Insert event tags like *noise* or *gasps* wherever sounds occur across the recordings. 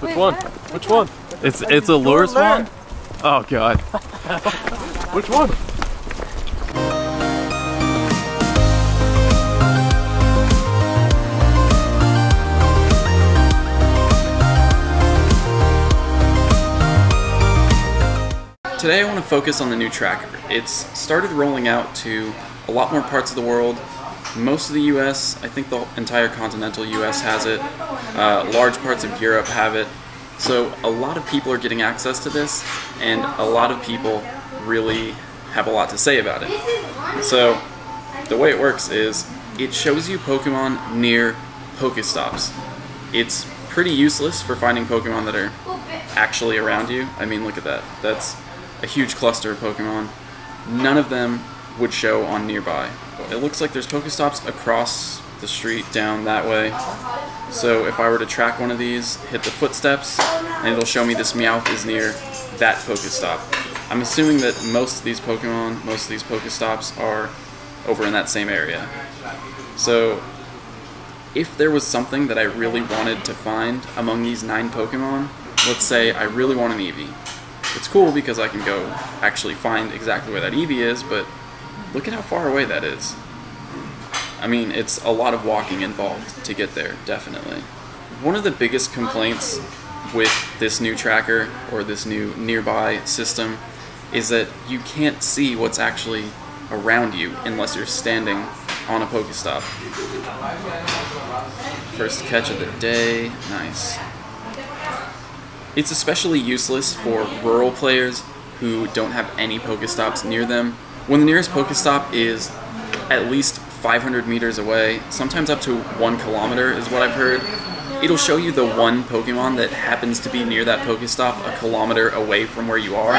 Which one? Which one? It's it's a lure spawn. Oh god. *laughs* Which one? Today I want to focus on the new tracker. It's started rolling out to a lot more parts of the world. Most of the US, I think the entire continental US has it. Uh, large parts of Europe have it. So a lot of people are getting access to this, and a lot of people really have a lot to say about it. So the way it works is it shows you Pokemon near Pokestops. It's pretty useless for finding Pokemon that are actually around you. I mean, look at that. That's a huge cluster of Pokemon. None of them would show on nearby. It looks like there's Pokestops across the street down that way. So if I were to track one of these, hit the footsteps, and it'll show me this Meowth is near that Pokestop. I'm assuming that most of these Pokemon, most of these Pokestops are over in that same area. So if there was something that I really wanted to find among these nine Pokemon, let's say I really want an Eevee. It's cool because I can go actually find exactly where that Eevee is, but look at how far away that is. I mean, it's a lot of walking involved to get there, definitely. One of the biggest complaints with this new tracker or this new nearby system is that you can't see what's actually around you unless you're standing on a Pokestop. First catch of the day, nice. It's especially useless for rural players who don't have any Pokestops near them. When the nearest Pokestop is at least 500 meters away, sometimes up to one kilometer is what I've heard, it'll show you the one Pokemon that happens to be near that Pokestop a kilometer away from where you are,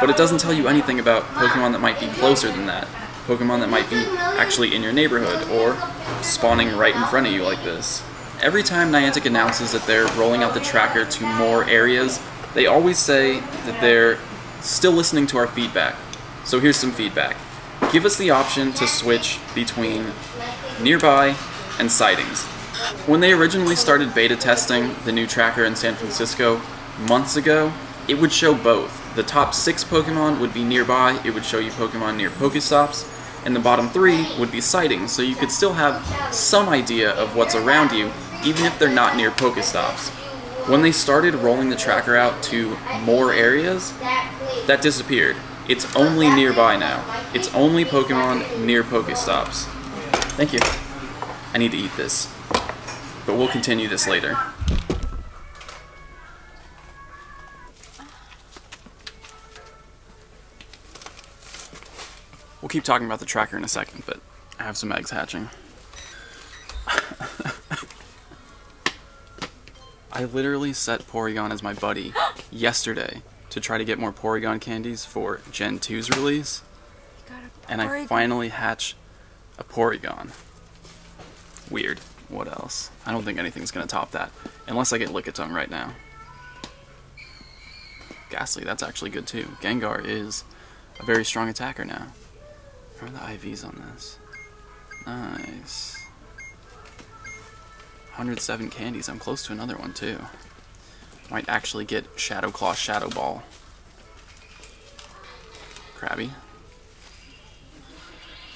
but it doesn't tell you anything about Pokemon that might be closer than that. Pokemon that might be actually in your neighborhood or spawning right in front of you like this. Every time Niantic announces that they're rolling out the tracker to more areas, they always say that they're still listening to our feedback. So here's some feedback. Give us the option to switch between nearby and sightings. When they originally started beta testing the new tracker in San Francisco months ago, it would show both. The top six Pokemon would be nearby, it would show you Pokemon near Pokestops, and the bottom three would be sightings, so you could still have some idea of what's around you, even if they're not near Pokestops. When they started rolling the tracker out to more areas, that disappeared. It's only nearby now. It's only Pokemon near Pokestops. Thank you. I need to eat this. But we'll continue this later. We'll keep talking about the tracker in a second, but I have some eggs hatching. *laughs* I literally set Porygon as my buddy *gasps* yesterday to try to get more Porygon candies for Gen 2's release. And I finally hatch a Porygon. Weird. What else? I don't think anything's gonna top that. Unless I get Lickitung right now. Gastly, that's actually good too. Gengar is a very strong attacker now. How are the IVs on this? Nice. 107 candies. I'm close to another one too. Might actually get Shadow Claw Shadow Ball. Krabby.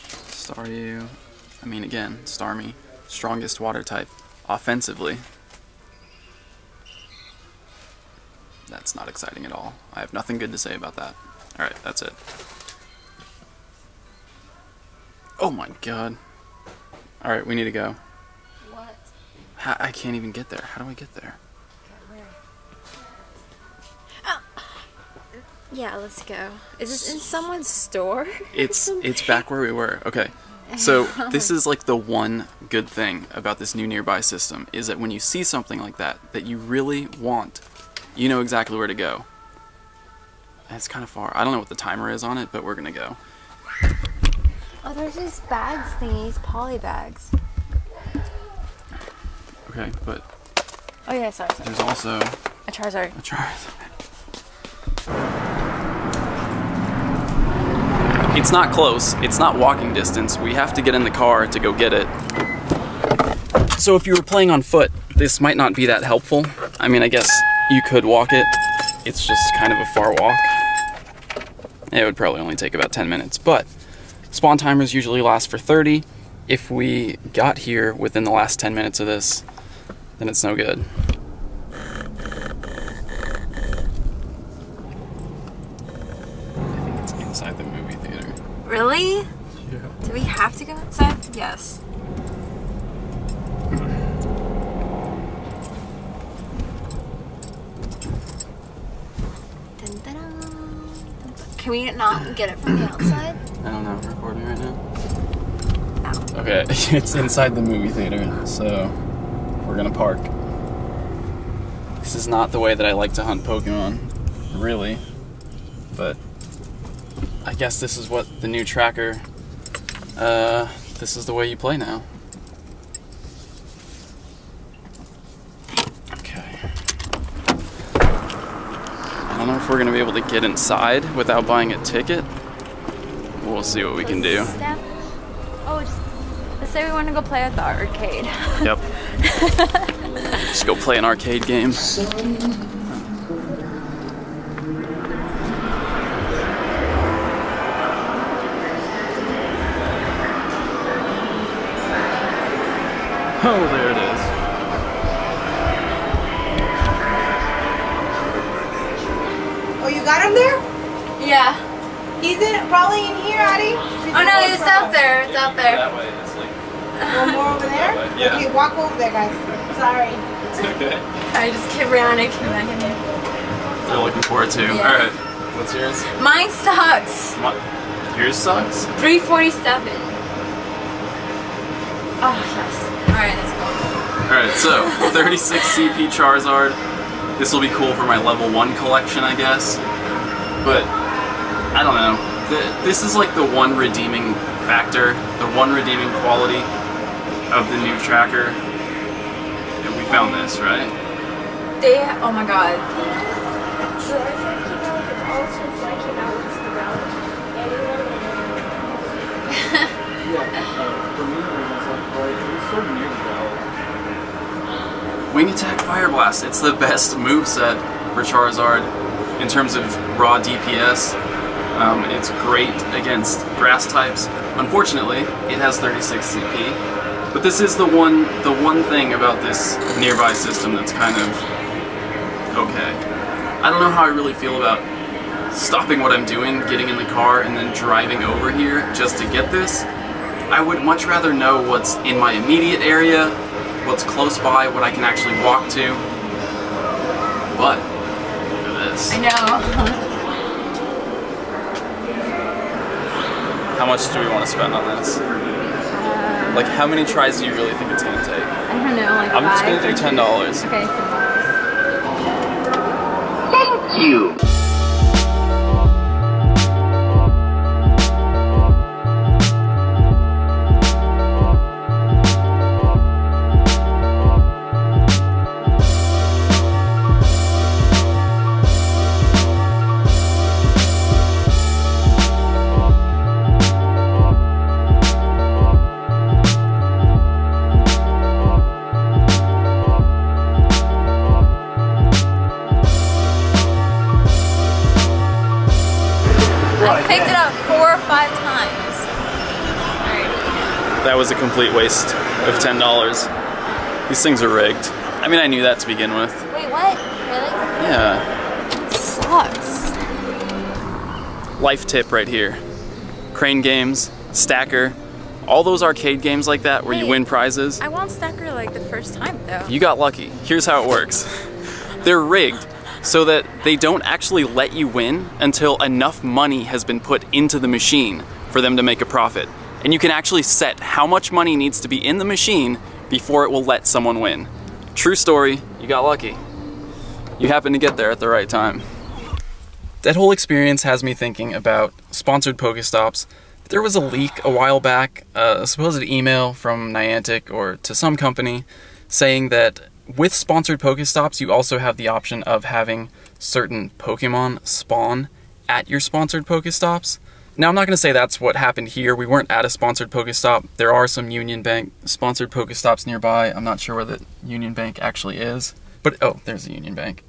Staryu. I mean, again, Starmie. Strongest water type. Offensively. That's not exciting at all. I have nothing good to say about that. Alright, that's it. Oh my god. Alright, we need to go. What? How, I can't even get there. How do I get there? Yeah, let's go. Is this in someone's store? *laughs* It's it's back where we were. Okay. So *laughs* this is like the one good thing about this new nearby system is that when you see something like that that you really want, you know exactly where to go. That's kind of far. I don't know what the timer is on it, but we're gonna go. Oh, there's these bags thingies, poly bags. Okay, but Oh yeah, sorry, sorry. there's also A Charizard. a Charizard. It's not close. It's not walking distance. We have to get in the car to go get it. So if you were playing on foot, this might not be that helpful. I mean, I guess you could walk it. It's just kind of a far walk. It would probably only take about 10 minutes, but spawn timers usually last for 30. If we got here within the last 10 minutes of this, then it's no good. Theater. Really? Do we have to go inside? Yes. Dun, dun, dun, dun. Can we not get it from the outside? *clears throat* I don't know, recording right now. No. Okay, *laughs* it's inside the movie theater, so we're gonna park. This is not the way that I like to hunt Pokemon, really, but I guess this is what the new tracker, uh, this is the way you play now. Okay. I don't know if we're gonna be able to get inside without buying a ticket. We'll see what we can do. Step. Oh, just, let's say we want to go play at the arcade. Yep. *laughs* Just go play an arcade game. *laughs* Oh, there it is. Oh, you got him there? yeah. He's in, probably in here, Addie. Oh no, it's out there. It's out there. That way, it's like, One more over there? *laughs* Yeah. Okay, walk over there, guys. Sorry. it's okay. I just keep Rihanna came back in here. They're looking forward to. Yeah. Alright, what's yours? Mine sucks. What? Yours sucks? 347. Oh, yes. Alright, let's go. Alright, so *laughs* 36 CP Charizard. This will be cool for my level 1 collection, I guess. But, I don't know. Th- This is like the one redeeming factor, the one redeeming quality of the new tracker. And we found this, right? They, oh my god. *laughs* *laughs* Wing Attack Fire Blast. It's the best moveset for Charizard in terms of raw DPS. Um, it's great against grass types. Unfortunately, it has 36 CP. But this is the one the one thing about this nearby system that's kind of okay. I don't know how I really feel about stopping what I'm doing, getting in the car, and then driving over here just to get this. I would much rather know what's in my immediate area, what's close by, what I can actually walk to. But, look at this. I know. How much do we want to spend on this? Uh, like, how many tries do you really think it's gonna take? I don't know, like I'm just gonna do ten dollars. Okay. I complete waste of ten dollars. These things are rigged. I mean, I knew that to begin with. Wait, what? Really? Yeah. Sucks. Life tip right here. Crane games, Stacker, all those arcade games like that where you win prizes. I won Stacker like the first time though. You got lucky. Here's how it works. *laughs* They're rigged so that they don't actually let you win until enough money has been put into the machine for them to make a profit. And you can actually set how much money needs to be in the machine before it will let someone win. True story, you got lucky. You happened to get there at the right time. That whole experience has me thinking about sponsored Pokestops. There was a leak a while back, a supposed email from Niantic or to some company saying that with sponsored Pokestops, you also have the option of having certain Pokemon spawn at your sponsored Pokestops. Now, I'm not going to say that's what happened here. We weren't at a sponsored Pokestop. There are some Union Bank sponsored Pokestops nearby. I'm not sure where the Union Bank actually is. But, oh, there's the Union Bank.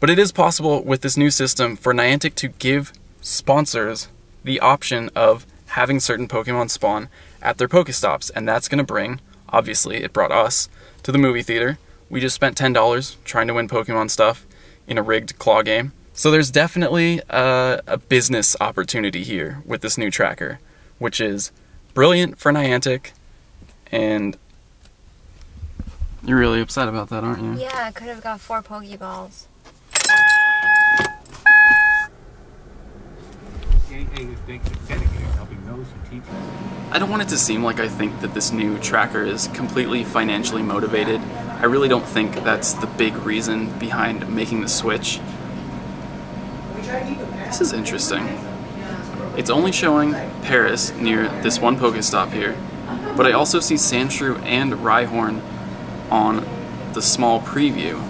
But it is possible with this new system for Niantic to give sponsors the option of having certain Pokemon spawn at their Pokestops, and that's going to bring, obviously, it brought us to the movie theater. We just spent $10 trying to win Pokemon stuff in a rigged claw game. So there's definitely a, a business opportunity here with this new tracker, which is brilliant for Niantic, and you're really upset about that, aren't you? Yeah, I could have got four Pokeballs. Anything that thinks it's dedicated to helping those who teach us. I don't want it to seem like I think that this new tracker is completely financially motivated. I really don't think that's the big reason behind making the switch. This is interesting. It's only showing Paras near this one Pokestop here, but I also see Sandshrew and Rhyhorn on the small preview.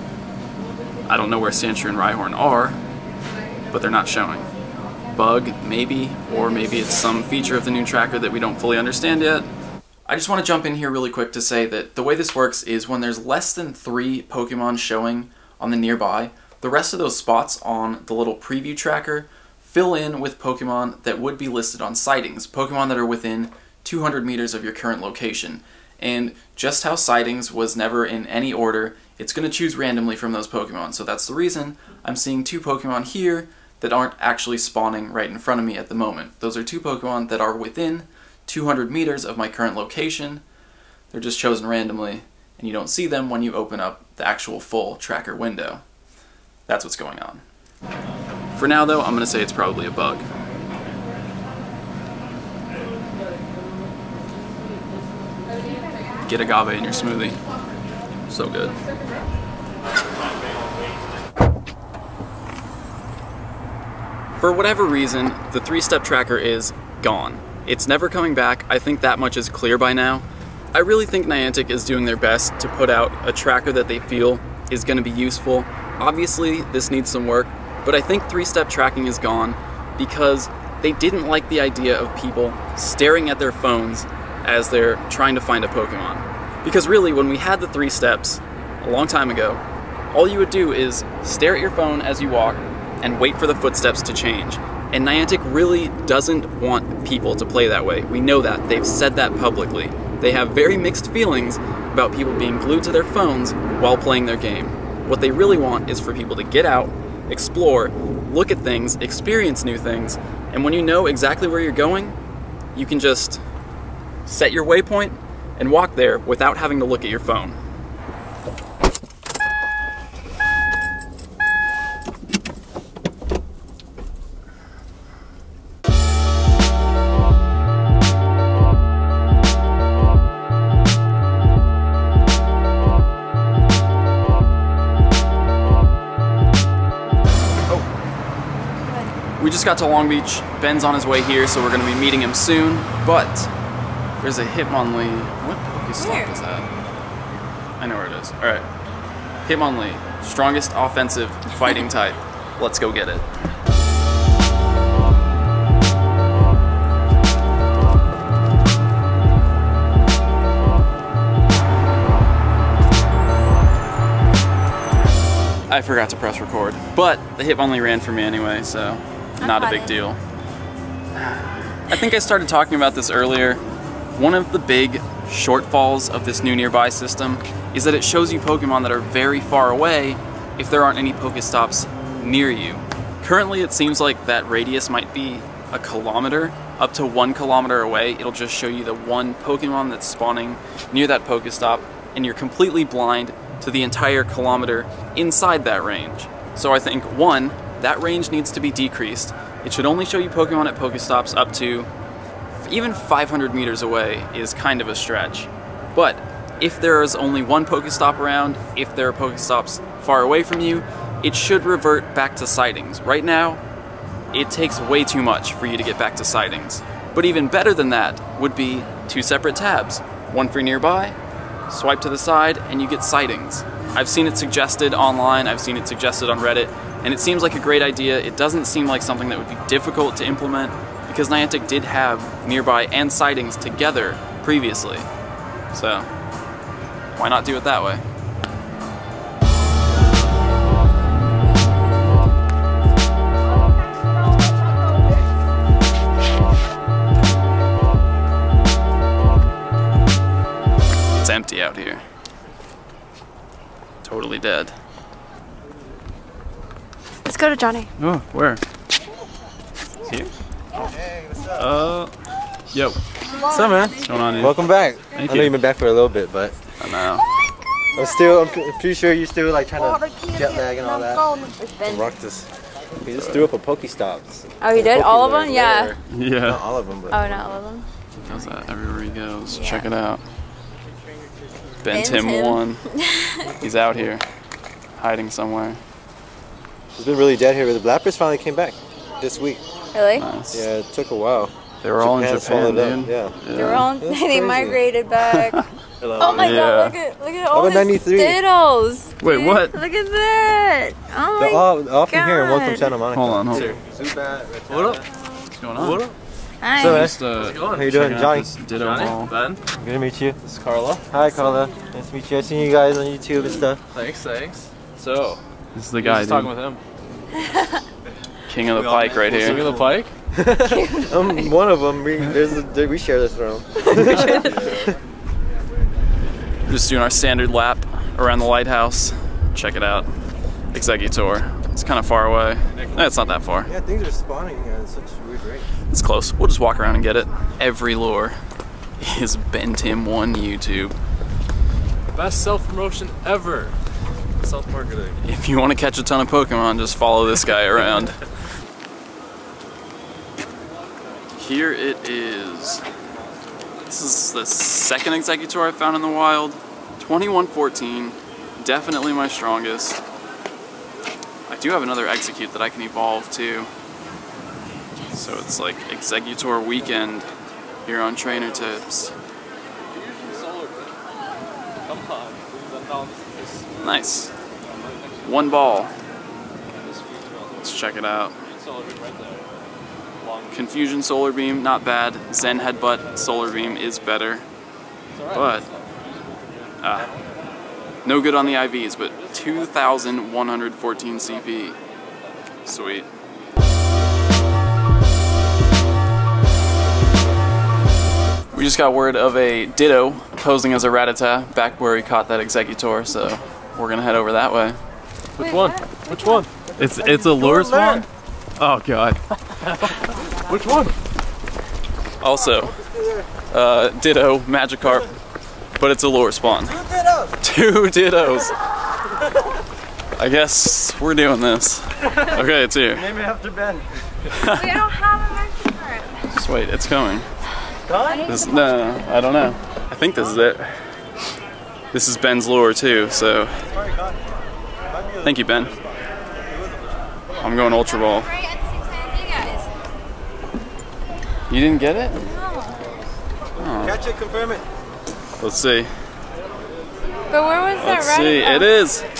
I don't know where Sandshrew and Rhyhorn are, but they're not showing. Bug, maybe, or maybe it's some feature of the new tracker that we don't fully understand yet. I just want to jump in here really quick to say that the way this works is when there's less than three Pokemon showing on the nearby, the rest of those spots on the little preview tracker fill in with Pokemon that would be listed on sightings, Pokemon that are within 200 meters of your current location. And just how sightings was never in any order, it's going to choose randomly from those Pokemon. So that's the reason I'm seeing two Pokemon here that aren't actually spawning right in front of me at the moment. Those are two Pokemon that are within 200 meters of my current location. They're just chosen randomly, and you don't see them when you open up the actual full tracker window. That's what's going on. For now, though, I'm to say it's probably a bug. Get agave in your smoothie. So good. For whatever reason, the three step tracker is gone. It's never coming back. I think that much is clear by now. I really think Niantic is doing their best to put out a tracker that they feel is going to be useful. Obviously, this needs some work, but I think three step tracking is gone because they didn't like the idea of people staring at their phones as they're trying to find a Pokemon. Because really, when we had the three steps a long time ago, all you would do is stare at your phone as you walk and wait for the footsteps to change. And Niantic really doesn't want people to play that way. We know that. They've said that publicly. They have very mixed feelings about people being glued to their phones while playing their game. What they really want is for people to get out, explore, look at things, experience new things, and when you know exactly where you're going, you can just set your waypoint and walk there without having to look at your phone. Got to Long Beach. Ben's on his way here, so we're going to be meeting him soon. But there's a Hitmonlee. What Pokestop is that? I know where it is. All right. Hitmonlee, strongest offensive fighting type. *laughs* Let's go get it. I forgot to press record, but the hip Hitmonlee ran for me anyway, so not a big deal. I think I started talking about this earlier. One of the big shortfalls of this new nearby system is that it shows you Pokemon that are very far away if there aren't any Pokestops near you. Currently, it seems like that radius might be a kilometer. Up to one kilometer away, it'll just show you the one Pokemon that's spawning near that Pokestop, and you're completely blind to the entire kilometer inside that range. So I think, one, that range needs to be decreased. It should only show you Pokemon at Pokestops up to even 500 meters away is kind of a stretch. But if there is only one Pokestop around, if there are Pokestops far away from you, it should revert back to sightings. Right now, it takes way too much for you to get back to sightings. But even better than that would be two separate tabs. One for nearby, swipe to the side, and you get sightings. I've seen it suggested online, I've seen it suggested on Reddit, and it seems like a great idea. It doesn't seem like something that would be difficult to implement because Niantic did have nearby and sightings together previously. So, why not do it that way? Totally dead. Let's go to Johnny. Oh, where? Here? Uh, yo. What's up, man? What's going on, dude? Welcome back. Thank I know you. you've been back for a little bit, but I know. I'm still, I'm pre- pretty sure you're still like trying to jet lag and all that. Rock this. We just threw up a Pokestops. Oh, you did? All of them? *laughs* Yeah. Not Yeah. all of them, but Oh, not all of them. He Does that everywhere he goes. Yeah. Check it out. Ben, Ben Tim, Tim. one. *laughs* He's out here, hiding somewhere. it's been really dead here. But the Blappers finally came back this week. Really? Nice. Yeah, it took a while. They were all in Japan, swallowed up, dude. Yeah. They're all, *laughs* they crazy. migrated back. *laughs* Hello. Oh my Yeah. god, look at look at all these 93? diddles. Wait, what? Look at that. Oh They're my all, they're all from here in Welcome God. Santa Monica. Hold on, hold on. What up? What's going on? What up? Nice. So, Just, uh, How you doing, Johnny? Ditto ball. Ben? Good to meet you. This is Carla. Hi, Carla. Nice to meet you. I've seen you guys on YouTube and stuff. Thanks, thanks. So, This is the guy, just talking with him. *laughs* King of the Pike right here. King of the Pike? *laughs* I'm one of them. We, there's a, we share the throne. We're just doing our standard lap around the lighthouse. Check it out. Exeggutor. It's kind of far away. Eh, It's not that far. yeah, things are spawning at such a weird rate. It's close. We'll just walk around and get it. Every lure is Ben Tim One YouTube. Best self promotion ever. Self marketing. If you want to catch a ton of Pokemon, just follow this guy around. *laughs* Here it is. This is the second Exeggutor I found in the wild. 2114, definitely my strongest. I do have another Exeggcute that I can evolve too. So it's like Exeggutor weekend here on Trainer Tips. Nice. One ball. Let's check it out. Confusion Solar Beam, not bad. Zen Headbutt Solar Beam is better. But, uh, no good on the IVs, but 2,114 CP. Sweet. Just got word of a Ditto posing as a Rattata back where we caught that Exeggutor, so we're gonna head over that way. Which one? Which one? It's it's a lure spawn. Oh god. *laughs* Which one? Also, uh, Ditto Magikarp, but it's a lure spawn. Two Dittos. *laughs* Two dittos. I guess we're doing this. *laughs* Okay, it's here. Name it after Ben. We don't have a microphone. Just wait, it's coming. This, no, I don't know. I think this is it. This is Ben's lure too, so thank you, Ben. I'm going Ultra Ball. Right at the same time as you didn't get it? Catch oh. it, confirm it. Let's see. But where was Let's that see. right? It is. It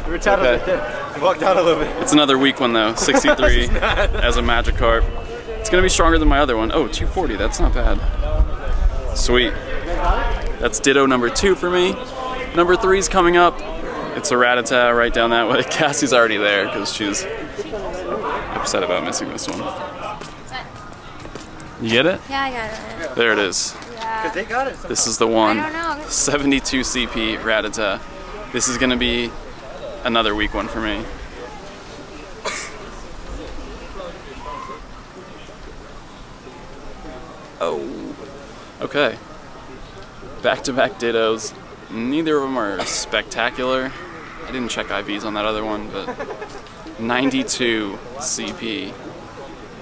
is. We were tired Okay. of it. Walk down a little bit. It's another weak one though. *laughs* 63 as a Magikarp. It's gonna be stronger than my other one. Oh, 240. That's not bad. Sweet. That's Ditto number two for me. Number three's coming up. It's a Rattata right down that way. *laughs* Cassie's already there because she's upset about missing this one. You get it? Yeah, I got it. There it is. Yeah. They got it. This is the one. I don't know. 72 CP Rattata. This is gonna be another weak one for me. Oh. Okay. Back to back dittos. Neither of them are spectacular. I didn't check IVs on that other one, but 92 CP.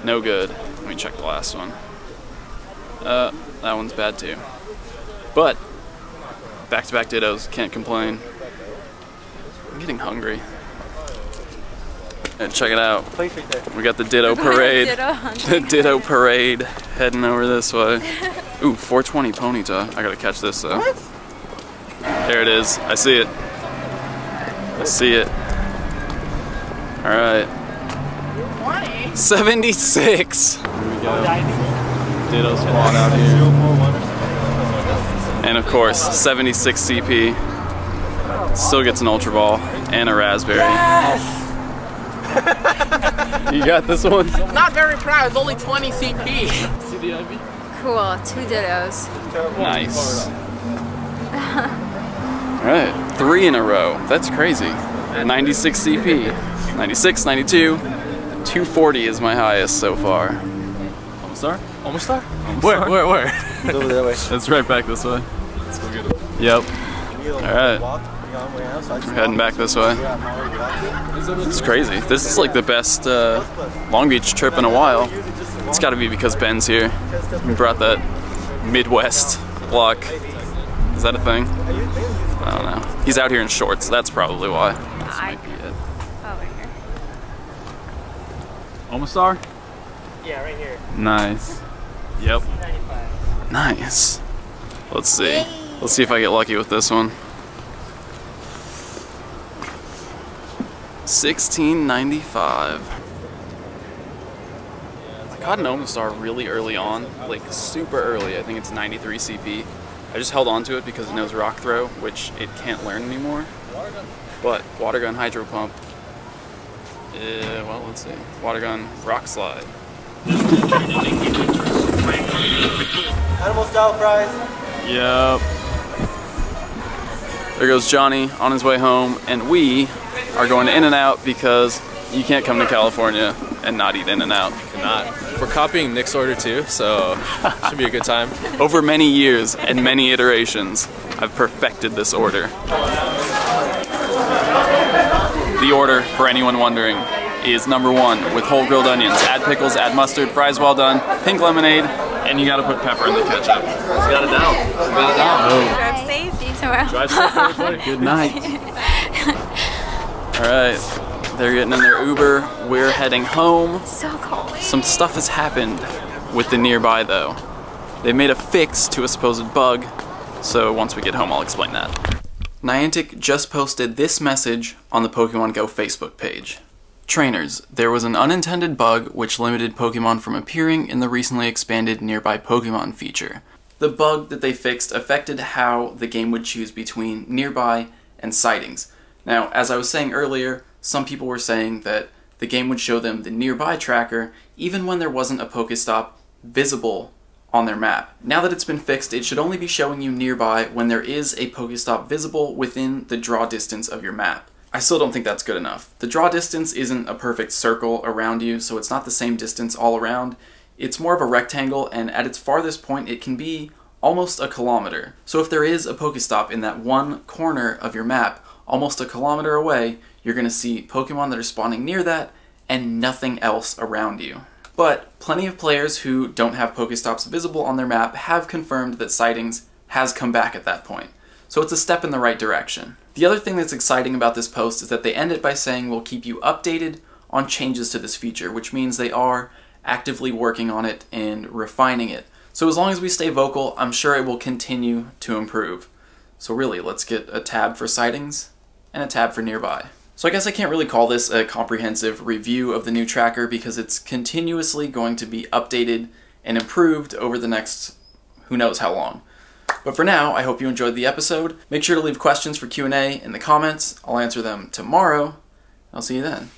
No good. Let me check the last one. Uh, that one's bad too. But back to back dittos, can't complain. I'm getting hungry. And check it out. Place right there. We got the Ditto *laughs* Parade. *laughs* The Ditto Parade heading over this way. *laughs* Ooh, 420 Ponyta. I gotta catch this though. There it is. I see it. I see it. Alright. 76! Here we go. Ditto spawn out here. And of course, 76 CP. Still gets an Ultra Ball and a Razz Berry. You got this one? Not very proud. It's only 20 CP. See? Cool. Two dittos. Nice. Alright, three in a row. That's crazy. 96 CP. 96, 92. 240 is my highest so far. Almost there? Almost there? Where, Where? Where? It's over that way. *laughs* It's right back this way. Let's go get it. Yep. Alright. We're heading back this way. It's crazy. This is like the best uh, Long Beach trip in a while. It's got to be because Ben's here. We brought that Midwest luck. Is that a thing? I don't know. He's out here in shorts. That's probably why. This I- might be it. Over here. Almost there? Yeah, right here. Nice. Yep. 95. Nice. Let's see. Let's see if I get lucky with this one. 1695. I caught an Omastar really early on, like super early. I think it's 93 CP. I just held on to it because it knows rock throw, which it can't learn anymore. But water gun hydro pump. Uh, well, let's see. Water gun rock slide. Animal style fries. Yep. There goes Johnny on his way home, and we are going to In and Out because you can't come to California and not eat In and Out. Cannot. We're copying Nick's order too, so *laughs* should be a good time. Over many years and many iterations, I've perfected this order. The order, for anyone wondering, is number one with whole grilled onions. Add pickles, add mustard, fries well done, pink lemonade, and you gotta put pepper in the ketchup. Got it down. Got it down. Drive safe. See you tomorrow. Drive safe. *laughs* Good night. *laughs* Alright, they're getting in their Uber. We're heading home. So cold. Some stuff has happened with the nearby though. They made a fix to a supposed bug, so once we get home I'll explain that. Niantic just posted this message on the Pokemon Go Facebook page. Trainers, there was an unintended bug which limited Pokemon from appearing in the recently expanded Nearby Pokemon feature. The bug that they fixed affected how the game would choose between nearby and sightings. Now, as I was saying earlier, some people were saying that the game would show them the nearby tracker even when there wasn't a Pokestop visible on their map. Now that it's been fixed, it should only be showing you nearby when there is a Pokestop visible within the draw distance of your map. I still don't think that's good enough. The draw distance isn't a perfect circle around you, so it's not the same distance all around. It's more of a rectangle, and at its farthest point, it can be almost a kilometer. So if there is a Pokestop in that one corner of your map, almost a kilometer away, you're going to see Pokemon that are spawning near that and nothing else around you. But plenty of players who don't have Pokestops visible on their map have confirmed that sightings has come back at that point. So it's a step in the right direction. The other thing that's exciting about this post is that they end it by saying we'll keep you updated on changes to this feature, which means they are actively working on it and refining it. So as long as we stay vocal, I'm sure it will continue to improve. So really, let's get a tab for sightings and a tab for nearby. So I guess I can't really call this a comprehensive review of the new tracker because it's continuously going to be updated and improved over the next who knows how long. But for now, I hope you enjoyed the episode. Make sure to leave questions for Q&A in the comments. I'll answer them tomorrow. I'll see you then.